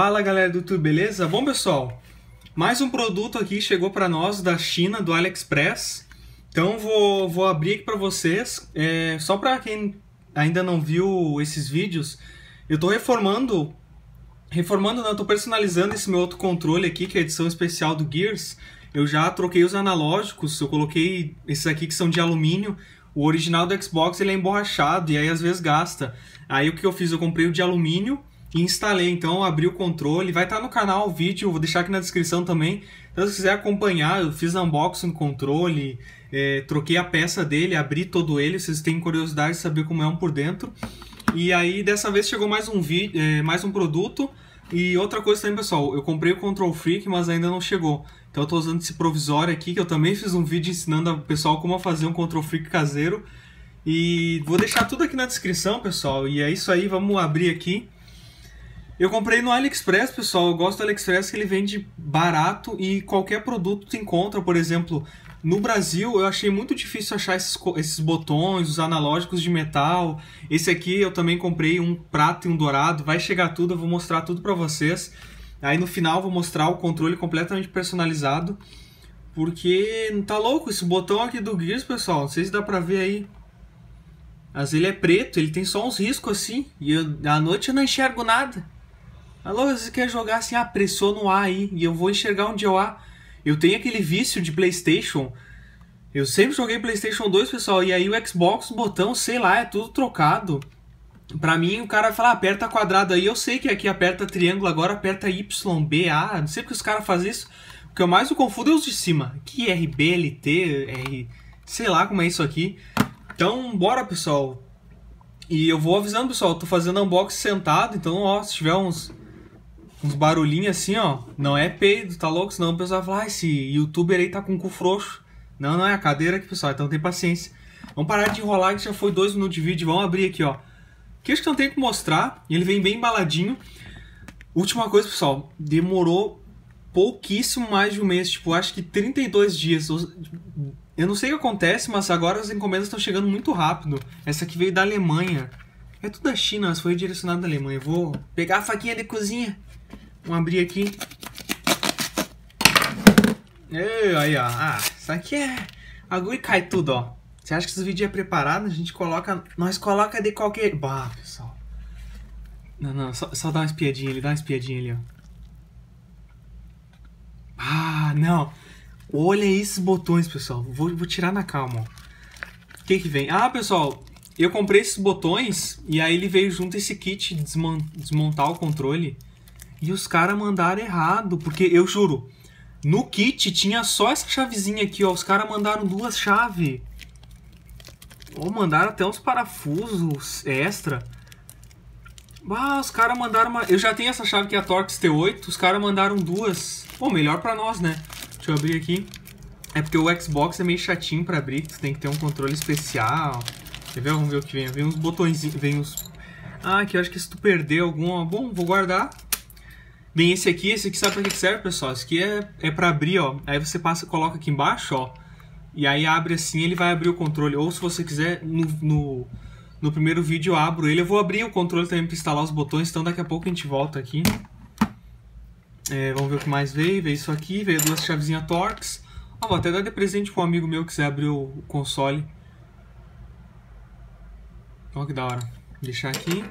Fala galera do YouTube, beleza? Bom pessoal, mais um produto aqui chegou para nós da China, do AliExpress. Então vou, vou abrir aqui para vocês. É, só para quem ainda não viu esses vídeos, eu estou reformando, reformando não, estou personalizando esse meu outro controle aqui, que é a edição especial do Gears. Eu já troquei os analógicos, eu coloquei esses aqui que são de alumínio. O original do Xbox ele é emborrachado e aí às vezes gasta. Aí o que eu fiz? Eu comprei o de alumínio instalei. Então abri o controle, vai estar no canal o vídeo, vou deixar aqui na descrição também. Então se quiser acompanhar, eu fiz unboxing do controle, é, troquei a peça dele, abri todo ele, vocês têm curiosidade de saber como é um por dentro. E aí dessa vez chegou mais um vídeo, é, mais um produto. E outra coisa também, pessoal, eu comprei o Control Freak, mas ainda não chegou. Então eu estou usando esse provisório aqui, que eu também fiz um vídeo ensinando o pessoal como fazer um Control Freak caseiro. E vou deixar tudo aqui na descrição, pessoal. E é isso aí, vamos abrir aqui. Eu comprei no AliExpress, pessoal. Eu gosto do AliExpress que ele vende barato e qualquer produto tu encontra. Por exemplo, no Brasil eu achei muito difícil achar esses, esses botões, os analógicos de metal. Esse aqui eu também comprei um prato e um dourado. Vai chegar tudo, eu vou mostrar tudo pra vocês. Aí no final vou mostrar o controle completamente personalizado. Porque tá louco esse botão aqui do Gears, pessoal. Não sei se dá pra ver aí. Mas ele é preto, ele tem só uns riscos assim. E eu, à noite eu não enxergo nada. Alô, você quer jogar assim, ah, pressiona no A aí, e eu vou enxergar onde é o A. Eu tenho aquele vício de Playstation. Eu sempre joguei Playstation 2, pessoal, e aí o Xbox, o botão, sei lá, é tudo trocado. Pra mim, o cara fala, ah, aperta quadrado aí, eu sei que aqui aperta triângulo, agora aperta Y, B, A, não sei porque os caras fazem isso. O que eu mais me confundo é os de cima. Que RB, LT, R... sei lá como é isso aqui. Então, bora, pessoal. E eu vou avisando, pessoal, tô fazendo unboxing sentado, então, ó, se tiver uns uns barulhinhos assim, ó. Não é peido, tá louco? Senão o pessoal vai falar, ah, esse youtuber aí tá com o cu frouxo. Não, não é a cadeira aqui, pessoal. Então tem paciência. Vamos parar de enrolar que já foi dois minutos de vídeo. Vamos abrir aqui, ó. Que acho que não tem que mostrar. Ele vem bem embaladinho. Última coisa, pessoal. Demorou pouquíssimo mais de um mês. Tipo, acho que 32 dias. Eu não sei o que acontece, mas agora as encomendas estão chegando muito rápido. Essa aqui veio da Alemanha. É tudo da China, mas foi direcionado da Alemanha. vou pegar a faquinha de cozinha. Vamos abrir aqui. Ei, aí, ó. Ah, isso aqui é... Agulha e cai tudo, ó. Você acha que esse vídeo é preparado? A gente coloca... Nós coloca de qualquer... Bah, pessoal. Não, não. Só, só dá uma espiadinha ali. Dá uma espiadinha ali, ó. Ah, não. Olha esses botões, pessoal. Vou, vou tirar na calma. O que que vem? Ah, pessoal, eu comprei esses botões e aí ele veio junto esse kit de desmontar o controle. E os caras mandaram errado, porque eu juro, no kit tinha só essa chavezinha aqui, ó. Os caras mandaram duas chaves. Ou mandaram até uns parafusos extra. Ah, os caras mandaram uma... Eu já tenho essa chave que é a Torx T8. Os caras mandaram duas. Bom, melhor pra nós, né? Deixa eu abrir aqui. É porque o Xbox é meio chatinho pra abrir. Tu tem que ter um controle especial. Quer ver? Vamos ver o que vem. Vem uns botõezinhos. Vem uns... Ah, aqui eu acho que se tu perder algum... Bom, vou guardar. Bem, esse aqui, esse aqui sabe pra que serve, pessoal? Esse aqui é, é pra abrir, ó. Aí você passa, coloca aqui embaixo, ó. E aí abre assim, ele vai abrir o controle. Ou se você quiser, no, no, no primeiro vídeo eu abro ele. Eu vou abrir o controle também pra instalar os botões, então daqui a pouco a gente volta aqui. É, vamos ver o que mais veio. Veio isso aqui, veio duas chavezinhas Torx. Ah, vou até dar de presente pra um amigo meu que quiser abrir o console. Olha que da hora. Vou deixar aqui.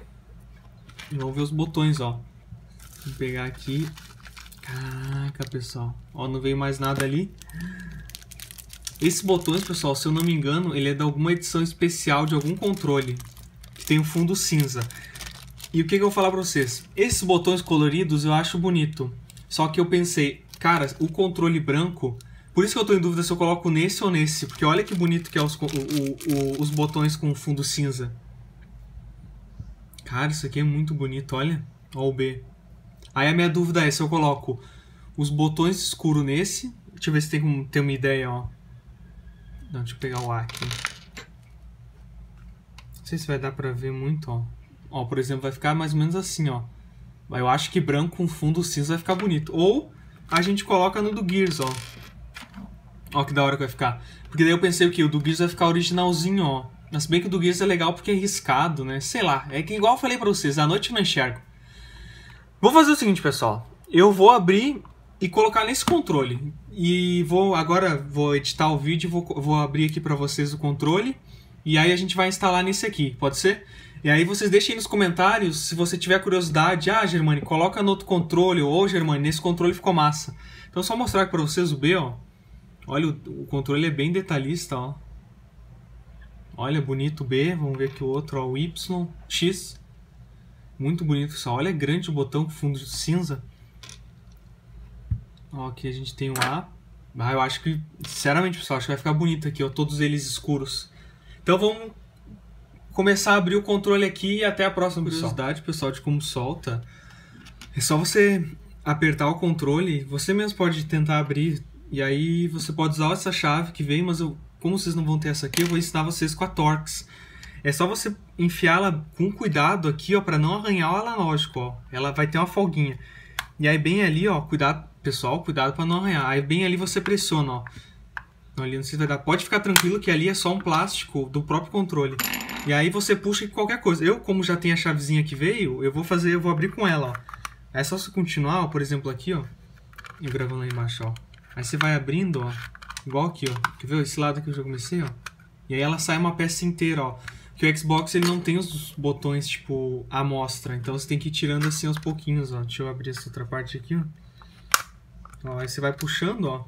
E vamos ver os botões, ó. Vou pegar aqui. Caraca, pessoal. Ó, não veio mais nada ali. Esses botões, pessoal, se eu não me engano, ele é de alguma edição especial de algum controle. Que tem um fundo cinza. E o que, que eu vou falar pra vocês? Esses botões coloridos eu acho bonito. Só que eu pensei, cara, o controle branco... Por isso que eu tô em dúvida se eu coloco nesse ou nesse. Porque olha que bonito que é os, o, o, os botões com fundo cinza. Cara, isso aqui é muito bonito, olha. Olha o B. Aí a minha dúvida é se eu coloco os botões escuros nesse. Deixa eu ver se tem como ter uma ideia, ó. Não, deixa eu pegar o A aqui. Não sei se vai dar pra ver muito, ó. Ó, por exemplo, vai ficar mais ou menos assim, ó. Eu acho que branco com fundo cinza vai ficar bonito. Ou a gente coloca no do Gears, ó. Ó que da hora que vai ficar. Porque daí eu pensei o que? O do Gears vai ficar originalzinho, ó. Mas bem que o do Gears é legal porque é riscado, né? Sei lá. É que igual eu falei pra vocês, à noite eu não enxergo. Vou fazer o seguinte, pessoal. Eu vou abrir e colocar nesse controle. E vou agora vou editar o vídeo, vou, vou abrir aqui para vocês o controle. E aí a gente vai instalar nesse aqui, pode ser? E aí vocês deixem nos comentários se você tiver curiosidade. Ah, Germani, coloca no outro controle. Ou, Germani, nesse controle ficou massa. Então só mostrar aqui para vocês o B, ó. Olha, o, o controle é bem detalhista, ó. Olha, bonito o B. Vamos ver aqui o outro, ó, o Y, X. Muito bonito, só. Olha, é grande o botão com fundo cinza. Ó, aqui a gente tem o A. Ah, eu acho que, sinceramente, pessoal, acho que vai ficar bonito aqui, ó. Todos eles escuros. Então vamos começar a abrir o controle aqui e até a próxima curiosidade, pessoal, de como solta. É só você apertar o controle, você mesmo pode tentar abrir e aí você pode usar essa chave que vem, mas eu, como vocês não vão ter essa aqui, eu vou ensinar vocês com a Torx. É só você enfiá-la com cuidado aqui, ó, para não arranhar o analógico, ó. Ela vai ter uma folguinha. E aí bem ali, ó, cuidado, pessoal, cuidado para não arranhar. Aí bem ali você pressiona, ó. Ali não se vai dar. Pode ficar tranquilo que ali é só um plástico do próprio controle. E aí você puxa qualquer coisa. Eu, como já tenho a chavezinha que veio, eu vou fazer, eu vou abrir com ela, ó. É só você continuar, ó, por exemplo, aqui, ó. Eu gravando lá embaixo, ó. Aí você vai abrindo, ó. Igual aqui, ó. Quer ver esse lado que eu já comecei, ó? E aí ela sai uma peça inteira, ó. Que o Xbox ele não tem os botões, tipo, à mostra. Então você tem que ir tirando assim aos pouquinhos, ó. Deixa eu abrir essa outra parte aqui, ó. ó aí você vai puxando, ó.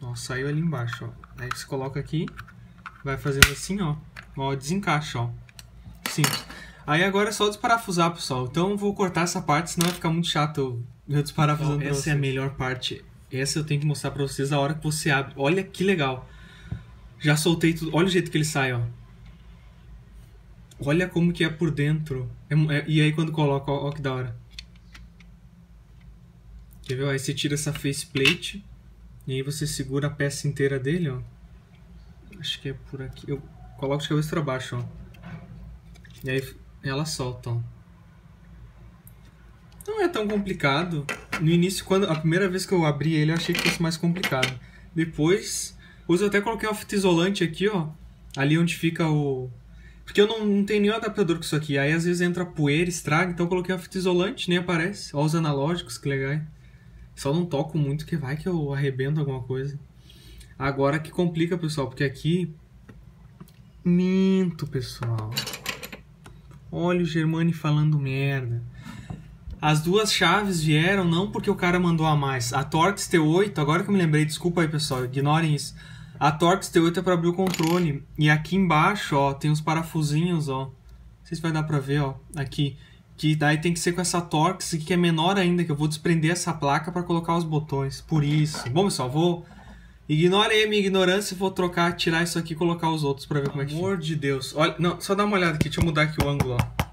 Ó, saiu ali embaixo, ó. Aí você coloca aqui, vai fazendo assim, ó. Ó, desencaixa, ó. Simples. Aí agora é só desparafusar, pessoal. Então eu vou cortar essa parte, senão vai ficar muito chato eu desparafusando Essa vocês. é a melhor parte. Essa eu tenho que mostrar pra vocês a hora que você abre. Olha que legal. Já soltei tudo. Olha o jeito que ele sai, ó. Olha como que é por dentro. É, é, e aí quando coloca, ó, ó, que da hora. Quer ver? Aí você tira essa faceplate. E aí você segura a peça inteira dele, ó. Acho que é por aqui. Eu coloco de cabeça para baixo, ó. E aí ela solta, ó. Não é tão complicado. No início, quando a primeira vez que eu abri ele, eu achei que fosse mais complicado. Depois, eu até coloquei uma fita isolante aqui, ó. Ali onde fica o... Porque eu não, não tenho nenhum adaptador com isso aqui. Aí às vezes entra poeira, estraga. Então eu coloquei uma fita isolante, nem aparece. Olha os analógicos, que legal. Só não toco muito, que vai que eu arrebento alguma coisa. Agora que complica, pessoal, porque aqui... Minto, pessoal. Olha o Germani falando merda. As duas chaves vieram não porque o cara mandou a mais. A Torx T8, agora que eu me lembrei, desculpa aí pessoal, ignorem isso. A Torx T8 é para abrir o controle. E aqui embaixo, ó, tem os parafusinhos, ó. Não sei se vai dar pra ver, ó. Aqui. Que daí tem que ser com essa Torx que é menor ainda, que eu vou desprender essa placa para colocar os botões. Por isso. Bom, pessoal, vou... Ignore aí a minha ignorância e vou trocar, tirar isso aqui e colocar os outros para ver como é que fica. Amor de Deus. Olha, não, só dá uma olhada aqui, deixa eu mudar aqui o ângulo, ó.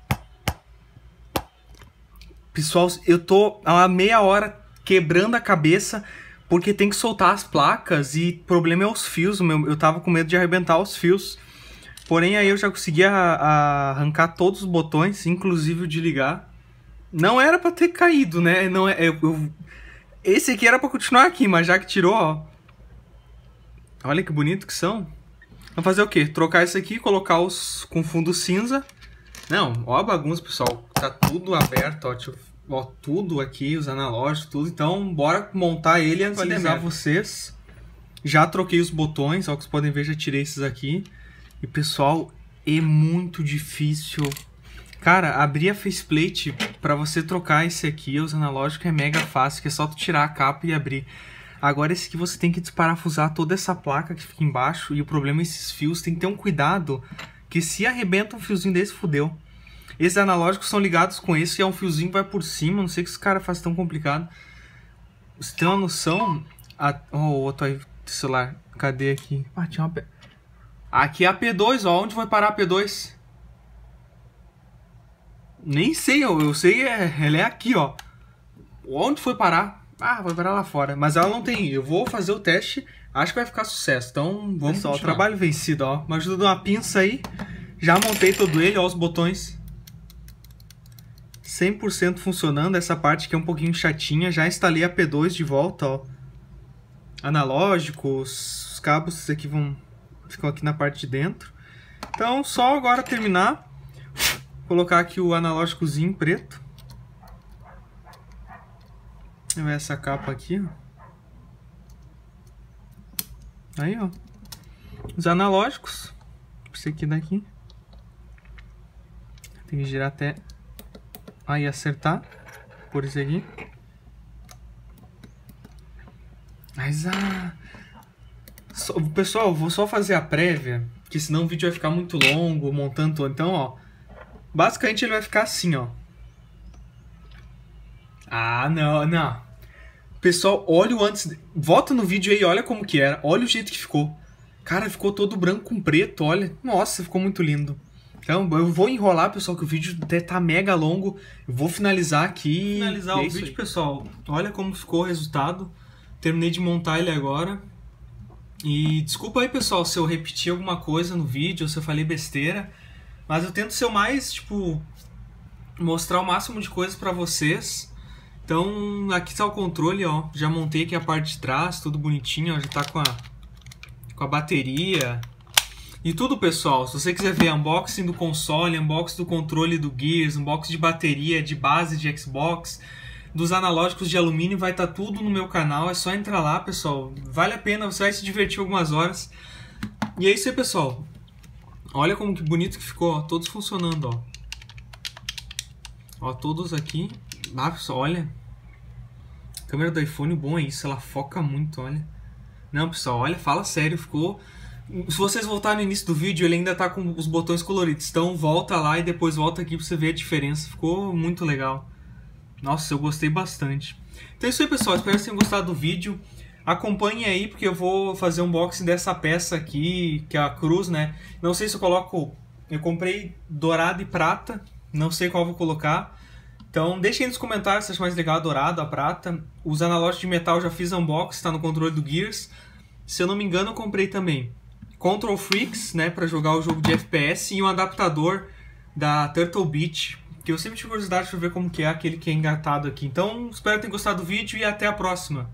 Pessoal, eu tô há meia hora quebrando a cabeça porque tem que soltar as placas e o problema é os fios. Eu tava com medo de arrebentar os fios. Porém, aí eu já consegui arrancar todos os botões, inclusive o de ligar. Não era para ter caído, né? Não é, eu, eu, esse aqui era para continuar aqui, mas já que tirou, ó. Olha que bonito que são. Vamos fazer o quê? Trocar isso aqui, colocar os com fundo cinza. Não, ó a bagunça, pessoal. Tá tudo aberto, ó. Eu, ó tudo aqui, os analógicos, tudo. Então, bora montar ele e atualizar vocês. Já troquei os botões, ó, que vocês podem ver, já tirei esses aqui. E pessoal, é muito difícil. Cara, abrir a faceplate para você trocar esse aqui, os analógicos, é mega fácil, que é só tu tirar a capa e abrir. Agora esse aqui você tem que desparafusar toda essa placa que fica embaixo. E o problema é esses fios, tem que ter um cuidado, que se arrebenta um fiozinho desse, fudeu. Esses analógicos são ligados com esse, e é um fiozinho que vai por cima, não sei que esse cara faz tão complicado. Você tem uma noção... A... Oh, o outro aí, celular, cadê aqui? Ah, tinha uma... Aqui é a P2, ó. Onde vai parar a P2? Nem sei, eu, eu sei, é, ela é aqui, ó. Onde foi parar? Ah, vai parar lá fora. Mas ela não tem. Eu vou fazer o teste, acho que vai ficar sucesso. Então, vamos Pessoal, trabalho vencido, ó. Uma ajuda de uma pinça aí. Já montei todo ele, ó, os botões. 100% funcionando. Essa parte que é um pouquinho chatinha. Já instalei a P2 de volta, ó. Analógicos, os cabos aqui vão ficam aqui na parte de dentro. Então, só agora terminar, colocar aqui o analógicozinho preto. Essa capa aqui, ó. Aí, ó. Os analógicos. Esse aqui daqui. Tem que girar até aí acertar. Por esse aqui. Mas ah. Só, pessoal, vou só fazer a prévia. Que senão o vídeo vai ficar muito longo, montando. Então, ó. Basicamente ele vai ficar assim, ó. Ah, não, não. Pessoal, olha o antes. Volta no vídeo aí, olha como que era. Olha o jeito que ficou. Cara, ficou todo branco com preto, olha. Nossa, ficou muito lindo. Então, eu vou enrolar, pessoal, que o vídeo até tá mega longo. Eu vou finalizar aqui. Finalizar o vídeo, aí. pessoal. Olha como ficou o resultado. Terminei de montar ele agora. E desculpa aí, pessoal, se eu repeti alguma coisa no vídeo, ou se eu falei besteira. Mas eu tento ser o mais, tipo, mostrar o máximo de coisas para vocês. Então, aqui está o controle, ó. Já montei aqui a parte de trás, tudo bonitinho, ó. Já tá com a, com a bateria. E tudo, pessoal. Se você quiser ver unboxing do console, unboxing do controle do Gears, unboxing de bateria, de base de Xbox, dos analógicos de alumínio, vai estar tá tudo no meu canal. É só entrar lá, pessoal. Vale a pena, você vai se divertir algumas horas. E é isso aí, pessoal. Olha como que bonito que ficou, ó. Todos funcionando, ó. Ó, todos aqui. Ah, pessoal, olha. Câmera do iPhone, bom é isso, ela foca muito, olha. Não, pessoal, olha, fala sério, ficou... Se vocês voltarem no início do vídeo, ele ainda tá com os botões coloridos. Então volta lá e depois volta aqui pra você ver a diferença. Ficou muito legal. Nossa, eu gostei bastante. Então é isso aí, pessoal. Espero que vocês tenham gostado do vídeo. Acompanhe aí, porque eu vou fazer um unboxing dessa peça aqui, que é a cruz, né? Não sei se eu coloco... Eu comprei dourado e prata. Não sei qual vou colocar. Então deixem nos comentários se acha mais legal a dourada, a prata. Os analógicos de metal já fiz unboxing, está no controle do Gears. Se eu não me engano, eu comprei também Control Freaks, né, para jogar o jogo de FPS e um adaptador da Turtle Beach, que eu sempre tive curiosidade para ver como que é aquele que é engatado aqui. Então, espero que tenham gostado do vídeo e até a próxima.